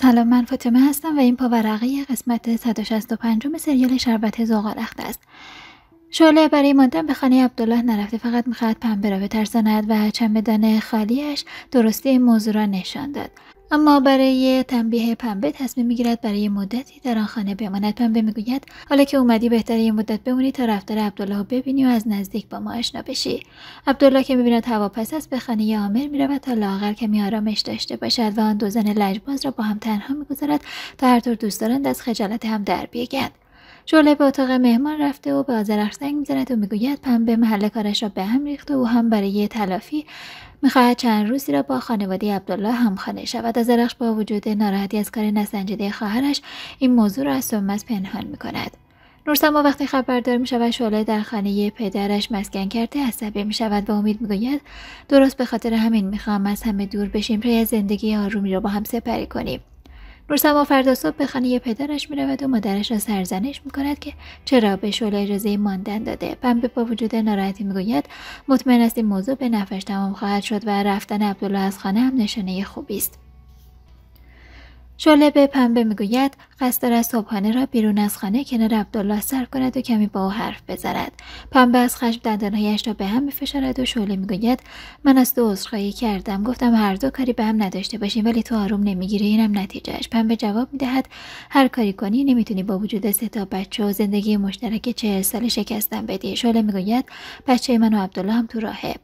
سلام من فاطمه هستم و این پاورقی قسمت 165 سریال شربت زغالخت است. شعله برای ماندن به خانه عبدالله نرفته فقط می‌خواهد پنبه را بترساند و چمدان خالیش درستی موضوع را نشان داد. اما برای تنبیه پنبه تصمیم می‌گیرد برای مدتی در آن خانه بماند. پنبه می‌گوید حالا که اومدی بهتره یه مدت بمونی تا رفتار عبدالله ببینی و از نزدیک با ما آشنا بشی. عبدالله که می‌بیند هوا پس است به خانه عامر می‌رود تا لاغر کمی آرامش داشته باشد و آن دو زن لجباز را با هم تنها می‌گذارد تا هر طور دوست دارند از خجالت هم در بیگند شعله به اتاق مهمان رفته و به آزرخ زنگ می‌زند و می‌گوید پنبه محل کارش را به هم ریخته و هم برای تلافی می‌خواهد چند روزی را با خانواده عبدالله همخانه شود. آزرخش با وجود ناراحتی از کار نسنجیده خواهرش این موضوع را از سمت پنهان می‌کند. نورسما وقتی خبردار می شود شعله در خانه پدرش مسکن کرده عصبی می شود و امید می‌گوید درست به خاطر همین می‌خواهم از همه دور بشیم پی از زندگی آرومی را با هم سپری کنیم. نورسما فردا صبح به خانه پدرش می رود و مادرش را سرزنش می کند که چرا به شعله اجازه ماندن داده. پنبه با وجود ناراحتی می‌گوید مطمئن است این موضوع به نفش تمام خواهد شد و رفتن عبدالله از خانه هم نشانه خوبی است. شعله به پنبه می‌گوید قصد دارد صبحانه را بیرون از خانه کنار عبدالله سر کند و کمی با او حرف بزند. پنبه از خشم دندانهایش را به هم میفشارد و شعله می‌گوید من از تو عذرخواهی کردم. گفتم هر دو کاری به هم نداشته باشیم ولی تو آروم نمی‌گیری. اینم نتیجهش پنبه جواب می‌دهد هر کاری کنی نمی‌تونی با وجود سه تا بچه و زندگی مشترک چهل سال شکستن بدی. شعله می‌گوید بچه من و عبدالله هم تو راهه.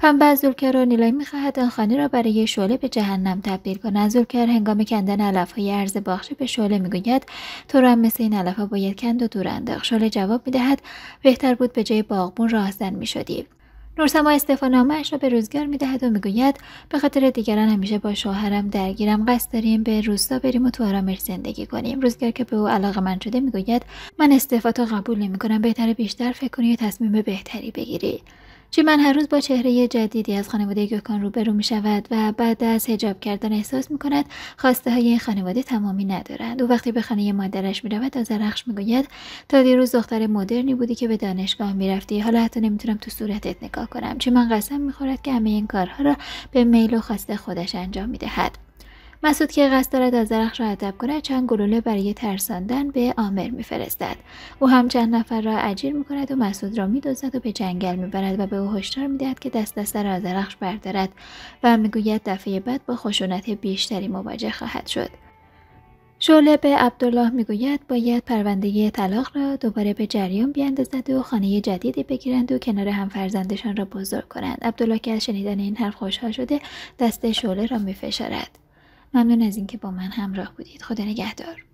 پنبه از زولکر و نیلای می‌خواهد آن خانه را برای شعله به جهنم تبدیل کند. زولکر هنگام کندن علف های ارز باخشه به شعله می‌گوید تو را هم مثل این علف ها باید کند و دور انداخت. شعله جواب می‌دهد بهتر بود به جای باغبون راهزن می‌شدی. نورسما استفانامهاش را به روزگار می‌دهد و می‌گوید به خاطر دیگران همیشه با شوهرم درگیرم. قصد داریم به روستا بریم و تو آرامش زندگی کنیم. روزگار که به او علاقه من شده می‌گوید من استفاده قبول نمی‌کنم. بهتر بیشتر فکر کنی و تصمیم بهتری بگیری. من هر روز با چهره جدیدی از خانواده گوکان روبرو می شود و بعد از هجاب کردن احساس می کند خواسته های این خانواده تمامی ندارند. او وقتی به خانه مادرش می رود از رخش می گوید تا دیروز دختر مدرنی بودی که به دانشگاه می رفتی حالا حتی نمی‌تونم تو صورتت نگاه کنم. من قسم می خورد که همه این کارها را به میل و خواسته خودش انجام می دهد مسعود که قصد دارد از درخت را ادب کند چند گلوله برای ترساندن به آمر میفرستد. او هم چند نفر را اجیر می‌کند و مسعود را میدزدد و به جنگل می‌برد و به او هشدار می‌دهد که دست دست را از درخت بردارد و می‌گوید دفعه بعد با خشونت بیشتری مواجه خواهد شد. شعله به عبدالله می‌گوید باید پرونده طلاق را دوباره به جریان بیاندازد و خانه جدیدی بگیرند و کنار هم فرزندشان را بزرگ کنند. عبدالله که از شنیدن این حرف خوشحال شده دست شعله را میفشارد. ممنون از اینکه با من همراه بودید. خدا نگهدار.